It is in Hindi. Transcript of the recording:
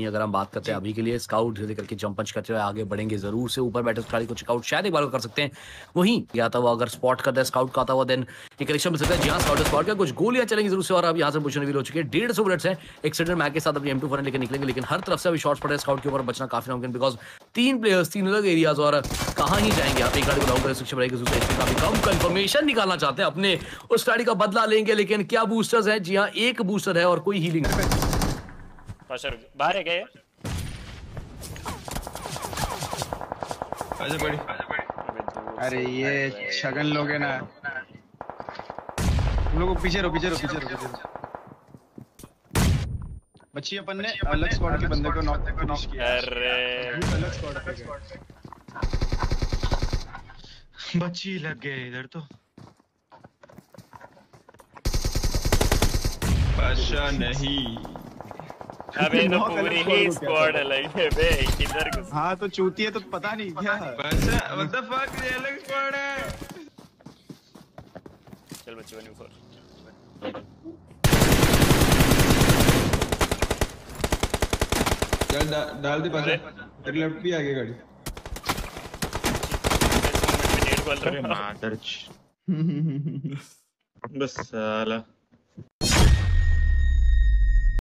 अगर हम बात करते हैं अभी के लिए स्काउट लेकर के जंप पंच करते हुए आगे बढ़ेंगे ज़रूर से ऊपर बैठे खिलाड़ी को चेकआउट शायद एक बार कर सकते हैं। वहीं या तो वो अगर स्पॉट करता है स्काउट का हुआ देन एक कनेक्शन मिल सकता है। जहाँ स्काउट स्पॉट का कुछ गोलियाँ चलेंगी ज़रूर से और अब यहाँ से पोजिशन भी हो चुके हैं। डेढ़ सौ बुलेट्स हैं। एक सेंटर मैक के साथ अपनी एम टू लेकर निकलेंगे लेकिन हर तरफ़ से अभी शॉट्स पड़े स्काउट के ऊपर बचना काफ़ी नामुमकिन बिकॉज़ तीन प्लेयर्स तीन अलग एरियाज़ और कहाँ ही जाएँगे आप? एक गाड़ी को डाउन शिक्षा रहेगी दूसरे काफ़ी कम कंफर्मेशन निकालना चाहते हैं। अपने उस गाड़ी का बदला लेंगे लेकिन क्या बूस्टर्स है? जी हाँ एक बूस्टर है और कोई हीलिंग बाहर है क्या आजा बड़ी अरे ये शगन लोग है ना तुम लोग पीछे रहो पीछे रहो पीछे रहो बच्ची अपन ने अलग स्क्वाड के बंदे को नॉक को नॉक किया अरे अलग स्क्वाड पे बच्ची लग गए इधर तो बादशाह नहीं अबे तो पूरी ही स्क्वाड अलग है बे किधर घुस हाँ तो चूती है तो पता नहीं क्या बादशाह व्हाट द फक ये अलग स्क्वाड है। चल बच्चे वन फोर चल डाल दे पास। तेरे लेफ़्ट भी आगे गाड़ी। नेट खोल अरे रहा मादर बस साला।